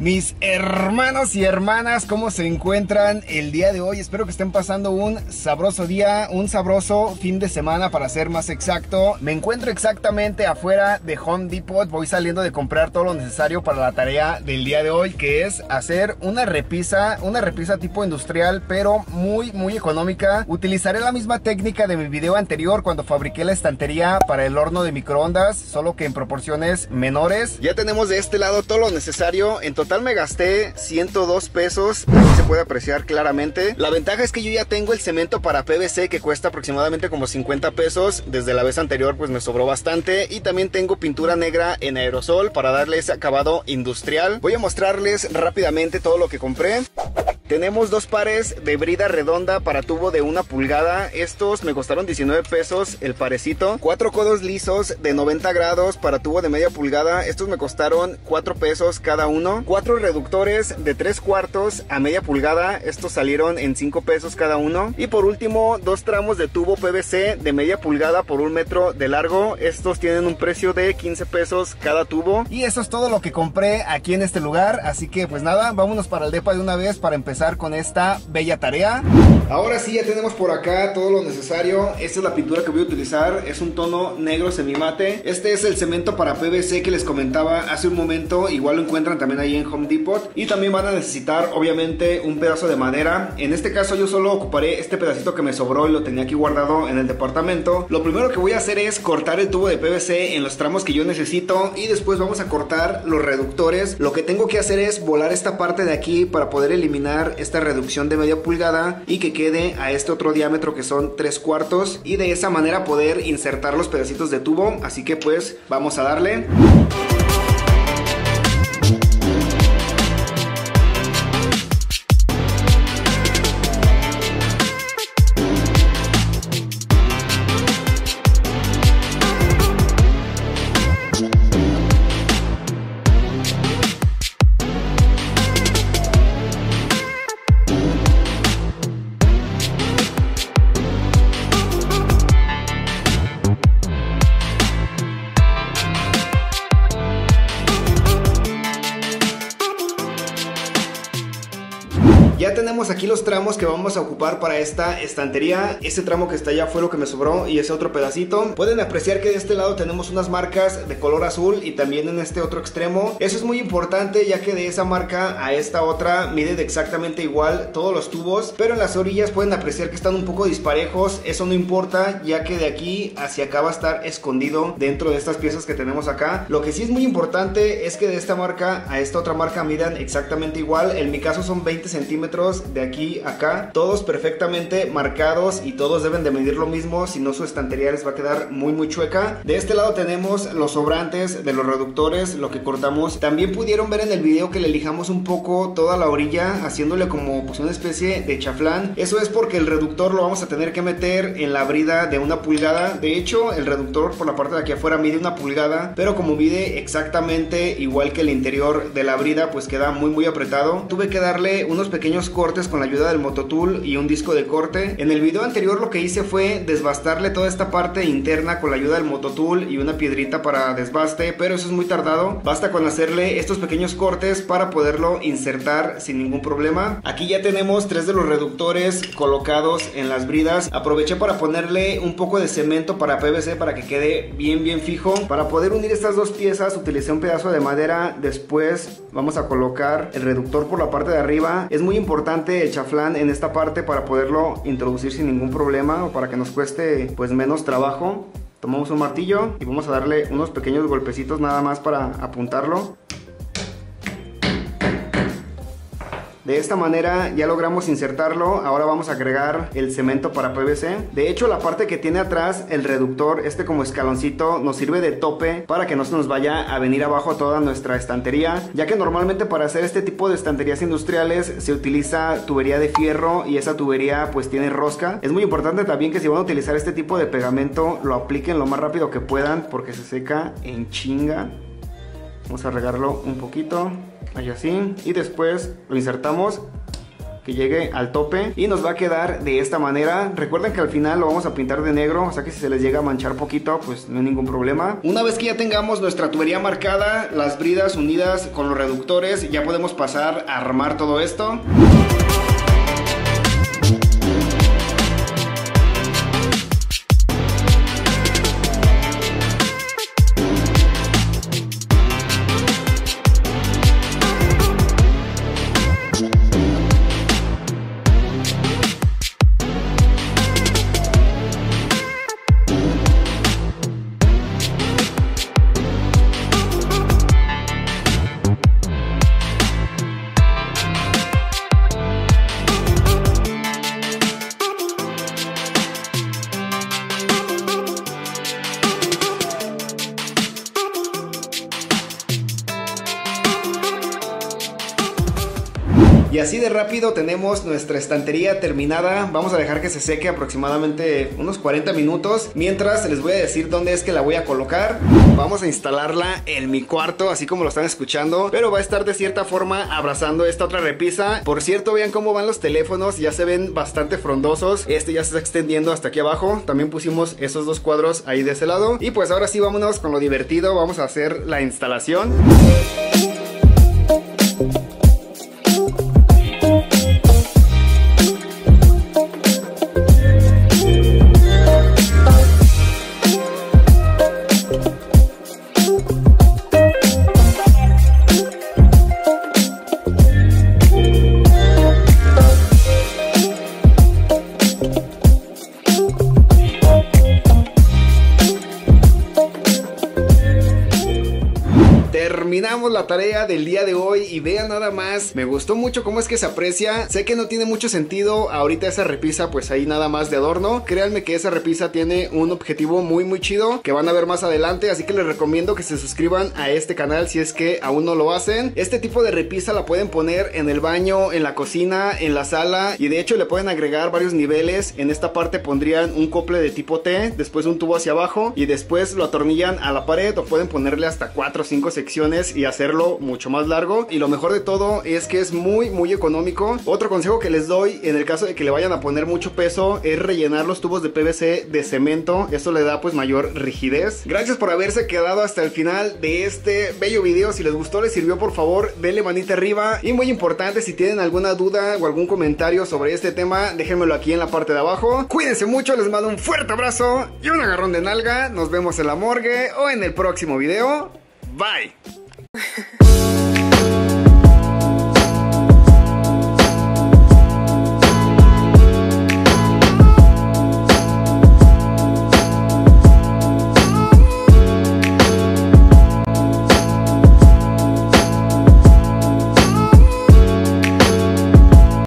Mis hermanos y hermanas, ¿cómo se encuentran el día de hoy? Espero que estén pasando un sabroso día, un sabroso fin de semana para ser más exacto. Me encuentro exactamente afuera de Home Depot, voy saliendo de comprar todo lo necesario para la tarea del día de hoy, que es hacer una repisa, una repisa tipo industrial, pero muy, muy económica. Utilizaré la misma técnica de mi video anterior cuando fabriqué la estantería para el horno de microondas, solo que en proporciones menores. Ya tenemos de este lado todo lo necesario en total total me gasté 102 pesos, aquí se puede apreciar claramente. La ventaja es que yo ya tengo el cemento para PVC que cuesta aproximadamente como 50 pesos. Desde la vez anterior pues me sobró bastante. Y también tengo pintura negra en aerosol para darle ese acabado industrial. Voy a mostrarles rápidamente todo lo que compré. Tenemos dos pares de brida redonda para tubo de una pulgada. Estos me costaron 19 pesos el parecito. Cuatro codos lisos de 90 grados para tubo de media pulgada. Estos me costaron 4 pesos cada uno. Cuatro reductores de 3 cuartos a media pulgada. Estos salieron en 5 pesos cada uno. Y por último, dos tramos de tubo PVC de media pulgada por un metro de largo. Estos tienen un precio de 15 pesos cada tubo. Y eso es todo lo que compré aquí en este lugar. Así que pues nada, vámonos para el depa de una vez para empezar con esta bella tarea. Ahora sí, ya tenemos por acá todo lo necesario. Esta es la pintura que voy a utilizar. Es un tono negro semimate. Este es el cemento para PVC que les comentaba hace un momento. Igual lo encuentran también ahí en Home Depot. Y también van a necesitar, obviamente, un pedazo de madera. En este caso yo solo ocuparé este pedacito que me sobró y lo tenía aquí guardado en el departamento. Lo primero que voy a hacer es cortar el tubo de PVC en los tramos que yo necesito. Y después vamos a cortar los reductores. Lo que tengo que hacer es volar esta parte de aquí para poder eliminar esta reducción de media pulgada y que quede a este otro diámetro que son 3 cuartos y de esa manera poder insertar los pedacitos de tubo. Así que pues vamos a darle Ya tenemos aquí los tramos que vamos a ocupar para esta estantería. Este tramo que está allá fue lo que me sobró y ese otro pedacito. Pueden apreciar que de este lado tenemos unas marcas de color azul y también en este otro extremo. Eso es muy importante ya que de esa marca a esta otra mide exactamente igual todos los tubos. Pero en las orillas pueden apreciar que están un poco disparejos. Eso no importa ya que de aquí hacia acá va a estar escondido dentro de estas piezas que tenemos acá. Lo que sí es muy importante es que de esta marca a esta otra marca midan exactamente igual. En mi caso son 20 centímetros de aquí a acá, todos perfectamente marcados y todos deben de medir lo mismo, si no su estantería les va a quedar muy muy chueca. De este lado tenemos los sobrantes de los reductores, lo que cortamos. También pudieron ver en el video que le lijamos un poco toda la orilla, haciéndole como pues una especie de chaflán. Eso es porque el reductor lo vamos a tener que meter en la brida de una pulgada. De hecho, el reductor por la parte de aquí afuera mide una pulgada, pero como mide exactamente igual que el interior de la brida, pues queda muy muy apretado. Tuve que darle unos pequeños cortes con la ayuda del mototool y un disco de corte. En el video anterior lo que hice fue desbastarle toda esta parte interna con la ayuda del mototool y una piedrita para desbaste, pero eso es muy tardado. Basta con hacerle estos pequeños cortes para poderlo insertar sin ningún problema. Aquí ya tenemos tres de los reductores colocados en las bridas. Aproveché para ponerle un poco de cemento para PVC para que quede bien bien fijo. Para poder unir estas dos piezas utilicé un pedazo de madera. Después vamos a colocar el reductor por la parte de arriba. Es muy importante importante el chaflán en esta parte para poderlo introducir sin ningún problema o para que nos cueste pues menos trabajo. Tomamos un martillo y vamos a darle unos pequeños golpecitos nada más para apuntarlo. De esta manera ya logramos insertarlo, ahora vamos a agregar el cemento para PVC. De hecho la parte que tiene atrás el reductor, este como escaloncito, nos sirve de tope para que no se nos vaya a venir abajo toda nuestra estantería, ya que normalmente para hacer este tipo de estanterías industriales se utiliza tubería de fierro y esa tubería pues tiene rosca. Es muy importante también que si van a utilizar este tipo de pegamento lo apliquen lo más rápido que puedan porque se seca en chinga. Vamos a regarlo un poquito, ahí así, y después lo insertamos que llegue al tope y nos va a quedar de esta manera. Recuerden que al final lo vamos a pintar de negro, o sea que si se les llega a manchar poquito, pues no hay ningún problema. Una vez que ya tengamos nuestra tubería marcada, las bridas unidas con los reductores, ya podemos pasar a armar todo esto. Y así de rápido tenemos nuestra estantería terminada. Vamos a dejar que se seque aproximadamente unos 40 minutos. Mientras les voy a decir dónde es que la voy a colocar. Vamos a instalarla en mi cuarto, así como lo están escuchando. Pero va a estar de cierta forma abrazando esta otra repisa. Por cierto, vean cómo van los teléfonos. Ya se ven bastante frondosos. Este ya se está extendiendo hasta aquí abajo. También pusimos esos dos cuadros ahí de ese lado. Y pues ahora sí, vámonos con lo divertido. Vamos a hacer la instalación. La tarea del día de hoy y vean nada más, me gustó mucho cómo es que se aprecia, sé que no tiene mucho sentido ahorita esa repisa pues ahí nada más de adorno, créanme que esa repisa tiene un objetivo muy muy chido que van a ver más adelante, así que les recomiendo que se suscriban a este canal si es que aún no lo hacen, este tipo de repisa la pueden poner en el baño, en la cocina, en la sala y de hecho le pueden agregar varios niveles, en esta parte pondrían un cople de tipo T, después un tubo hacia abajo y después lo atornillan a la pared o pueden ponerle hasta 4 o 5 secciones y hacerlo mucho más largo. Y lo mejor de todo es que es muy, muy económico. Otro consejo que les doy en el caso de que le vayan a poner mucho peso es rellenar los tubos de PVC de cemento. Esto le da pues mayor rigidez. Gracias por haberse quedado hasta el final de este bello video. Si les gustó, les sirvió, por favor, denle manita arriba. Y muy importante, si tienen alguna duda o algún comentario sobre este tema, déjenmelo aquí en la parte de abajo. Cuídense mucho, les mando un fuerte abrazo y un agarrón de nalga. Nos vemos en la morgue o en el próximo video. Bye. Yeah.